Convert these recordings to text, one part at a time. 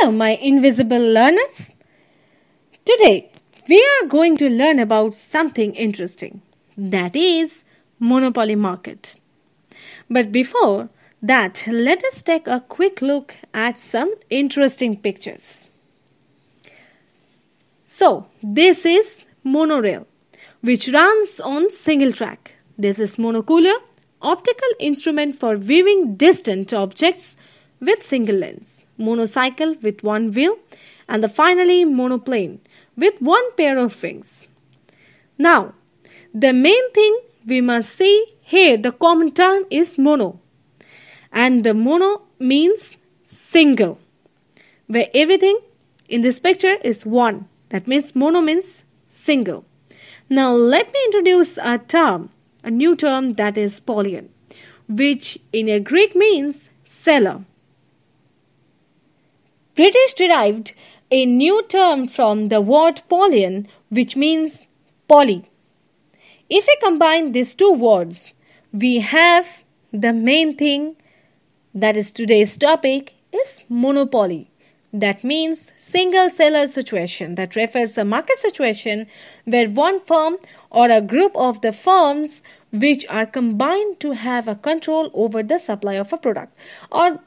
Hello, my invisible learners. Today, we are going to learn about something interesting that is, monopoly market. But before that, let us take a quick look at some interesting pictures. So, this is monorail which runs on single track. This is monocular, optical instrument for viewing distant objects with single lens, monocycle with one wheel, and the finally monoplane with one pair of wings. Now, the main thing we must see here the common term is mono. And the mono means single where everything in this picture is one. That means mono means single. Now let me introduce a term a new term that is polyon, which in a greek means seller british derived a new term from the word polyen which means poly if we combine these two words we have the main thing that is today's topic is monopoly. That means single seller situation that refers a market situation where one firm or a group of the firms which are combined to have a control over the supply of a product or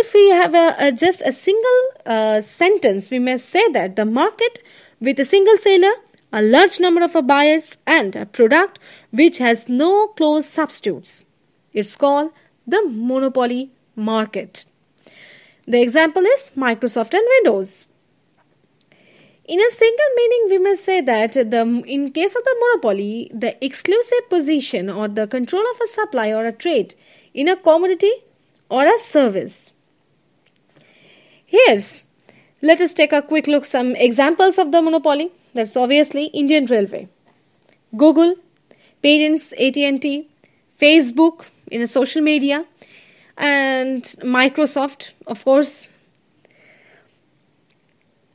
if we have a, a just a single uh, sentence we may say that the market with a single seller a large number of buyers and a product which has no close substitutes it's called the monopoly market. The example is Microsoft and Windows. In a single meaning, we may say that the, in case of the monopoly, the exclusive position or the control of a supply or a trade in a commodity or a service. Here's let us take a quick look some examples of the monopoly. That's obviously Indian Railway, Google, Parents, AT&T, Facebook in social media, and Microsoft, of course.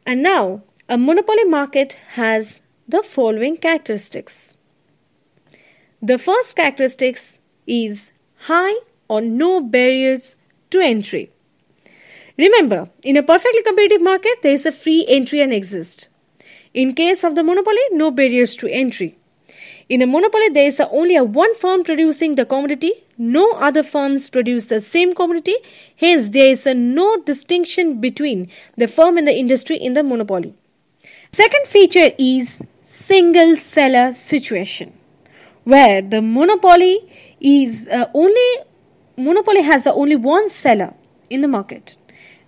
And now, a monopoly market has the following characteristics. The first characteristics is high or no barriers to entry. Remember, in a perfectly competitive market, there is a free entry and exist. In case of the monopoly, no barriers to entry. In a monopoly, there is only a one firm producing the commodity. No other firms produce the same commodity. Hence, there is a no distinction between the firm and the industry in the monopoly. Second feature is single seller situation, where the monopoly is uh, only monopoly has only one seller in the market,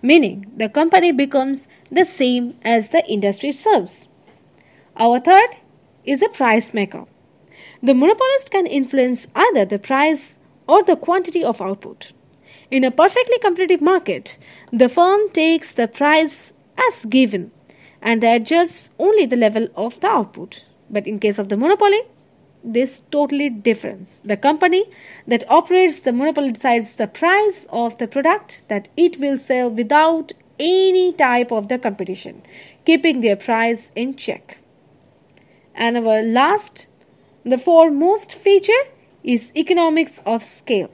meaning the company becomes the same as the industry serves. Our third is a price maker. The monopolist can influence either the price or the quantity of output. In a perfectly competitive market, the firm takes the price as given and adjusts only the level of the output. But in case of the monopoly, this totally difference. The company that operates the monopoly decides the price of the product that it will sell without any type of the competition, keeping their price in check. And our last the foremost feature is economics of scale.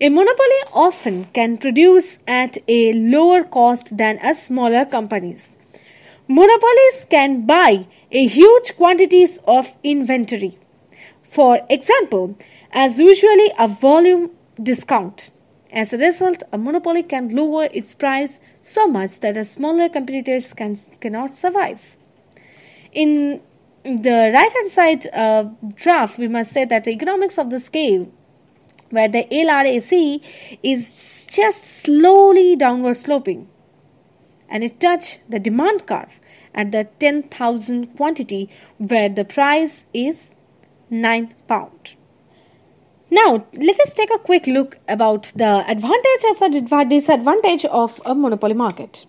A monopoly often can produce at a lower cost than a smaller companies. Monopolies can buy a huge quantities of inventory. For example, as usually a volume discount. As a result, a monopoly can lower its price so much that a smaller competitors can, cannot survive. In the right hand side uh, graph, we must say that the economics of the scale, where the LRAC is just slowly downward sloping, and it touch the demand curve at the 10,000 quantity, where the price is 9 pound. Now, let us take a quick look about the advantage and disadvantage of a monopoly market.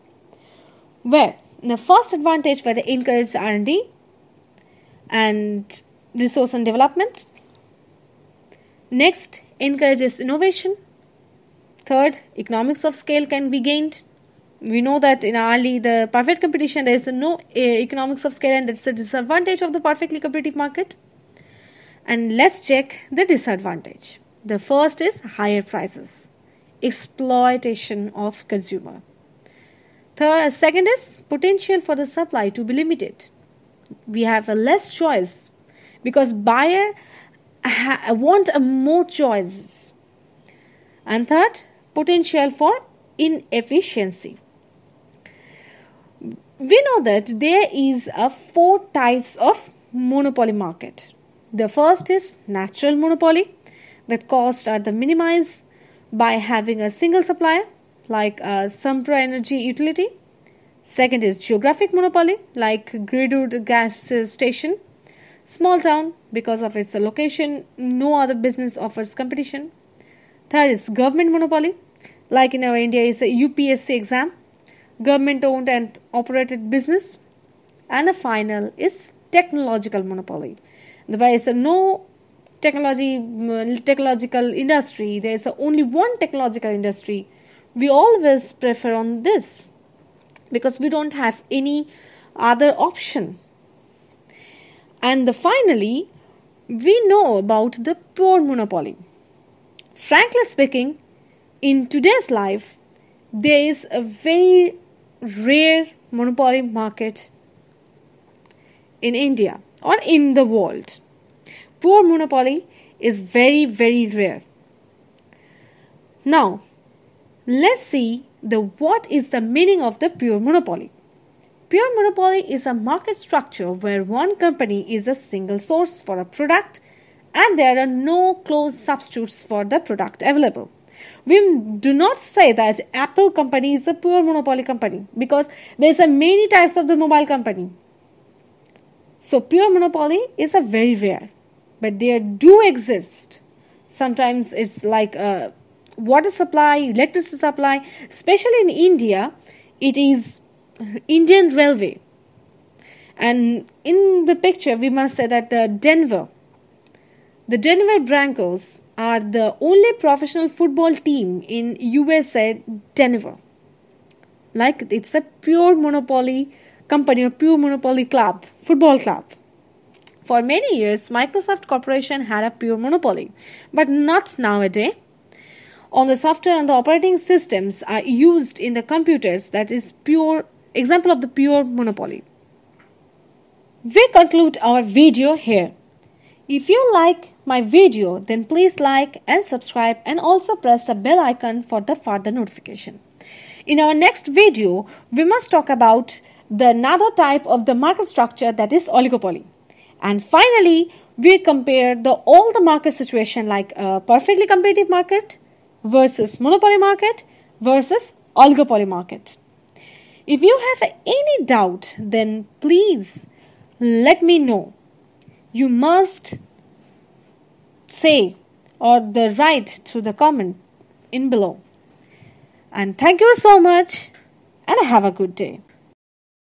Where the first advantage where they encourage R&D and resource and development. Next, encourages innovation. Third, economics of scale can be gained. We know that in Ali, the perfect competition, there is no uh, economics of scale, and that's a disadvantage of the perfectly competitive market. And let's check the disadvantage. The first is higher prices, exploitation of consumer. Third, second is potential for the supply to be limited. We have a less choice because buyer ha- want a more choice. And third, potential for inefficiency. We know that there is a four types of monopoly market. The first is natural monopoly that costs are the minimized by having a single supplier like a Sempra Energy utility. Second is geographic monopoly like Gridwood gas station. Small town because of its location, no other business offers competition. Third is government monopoly like in our India is a UPSC exam, government owned and operated business. And a final is technological monopoly. There is no technology mm, technological industry. There is only one technological industry. We always prefer on this because we don't have any other option. And the, finally we know about the pure monopoly. Frankly speaking in today's life there is a very rare monopoly market in india or in the world. Pure monopoly is very very rare. Now let's see the what is the meaning of the pure monopoly. Pure monopoly is a market structure where one company is a single source for a product and there are no close substitutes for the product available. We do not say that apple company is a pure monopoly company because there's a many types of the mobile company so pure monopoly is a very rare but they do exist. Sometimes it's like a water supply, electricity supply, especially in India, it is Indian Railway. And in the picture, we must say that the Denver, the Denver Broncos are the only professional football team in USA, Denver. Like it's a pure monopoly company, a pure monopoly club, football club. For many years, Microsoft Corporation had a pure monopoly, but not nowadays. On the software and the operating systems are used in the computers that is pure example of the pure monopoly. We conclude our video here. If you like my video, then please like and subscribe and also press the bell icon for the further notification. In our next video, we must talk about the another type of the market structure that is oligopoly. And finally, we compare the all the market situation like a perfectly competitive market versus monopoly market versus oligopoly market. If you have any doubt, then please let me know. You must say or the write to the comment in below. And thank you so much and have a good day.